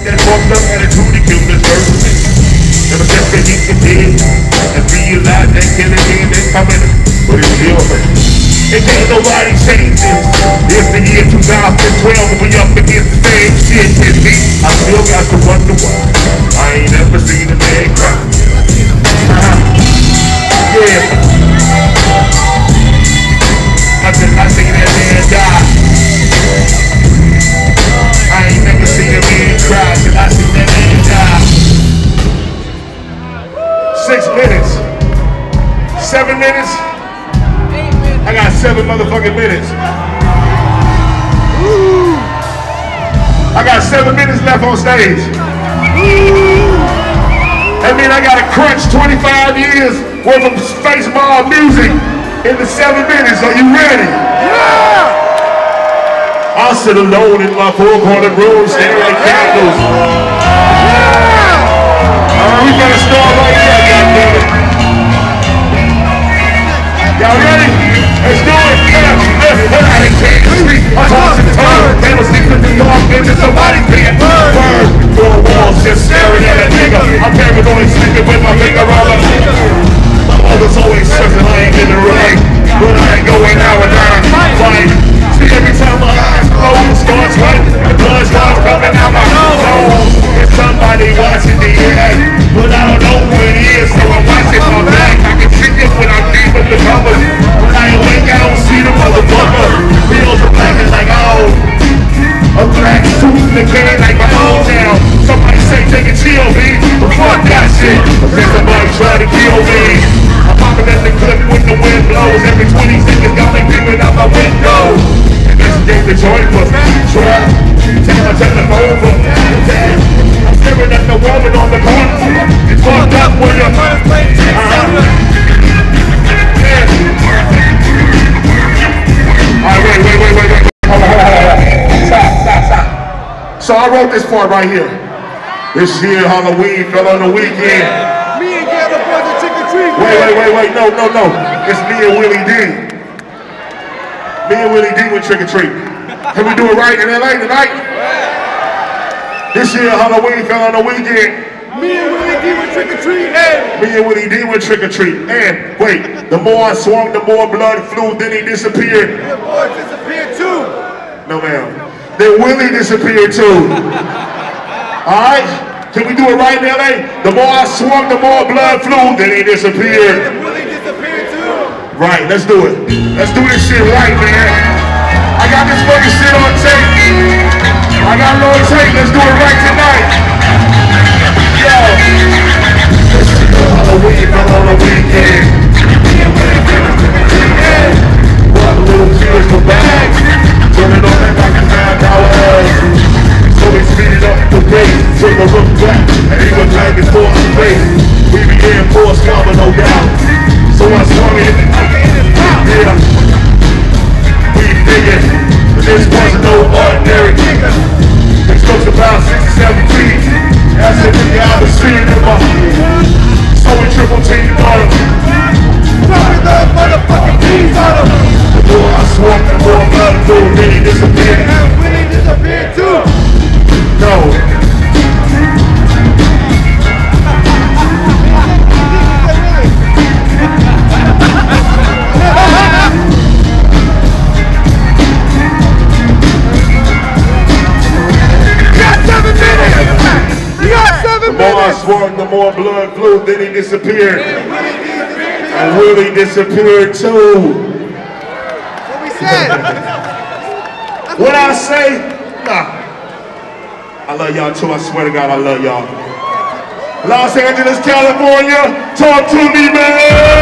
That fucked up attitude to kill this person. Never said that he can dead. And realize that killing game is coming. But it's still hurt. It ain't nobody change this. It's the year 2012 and we up against the same shit. It's me. I still got to wonder why. I ain't ever seen a man Seven minutes. I got seven motherfucking minutes. I got seven minutes left on stage. That means I gotta crunch 25 years worth of Face Mob music in the seven minutes. Are you ready? Yeah! I'll sit alone in my four-cornered room staring at candles. Yeah! Alright, we better start right my window. And this game the joint was trap. Take my telephone. I'm staring at the woman on the corner. It's fucked up when you're Alright, wait, wait, wait, wait, wait. Hold on, hold on, hold on. Stop, stop, stop. So I wrote this part right here. This year Halloween fell on the weekend. Me and are trick or treat. Wait, wait, wait, wait, no, no, no. It's me and Willie D. Me and Willie D went trick or treat. Can we do it right in LA tonight? This year Halloween fell on the weekend. Me and Willie D were trick or treat. And Me and Willie D went trick or treat. And wait, the more I swung, the more blood flew, then he disappeared. the boys disappeared too. No ma'am. Then Willie disappeared too. Alright? Can we do it right in LA? The more I swung, the more blood flew, then he disappeared. And Willie disappeared. Right, let's do it. Let's do this shit right, man. I got this fucking shit on tape. I got it on tape. Let's do it right tonight. Yo. Halloween, the weekend. Bags. On back nine. So we up the pace. A look back, and his. We a scammer, no doubt. So I. I swung, the more blood flew, then he disappeared. And Willie disappeared too. What we said. What I say? Nah. I love y'all too. I swear to God, I love y'all. Los Angeles, California, talk to me, man.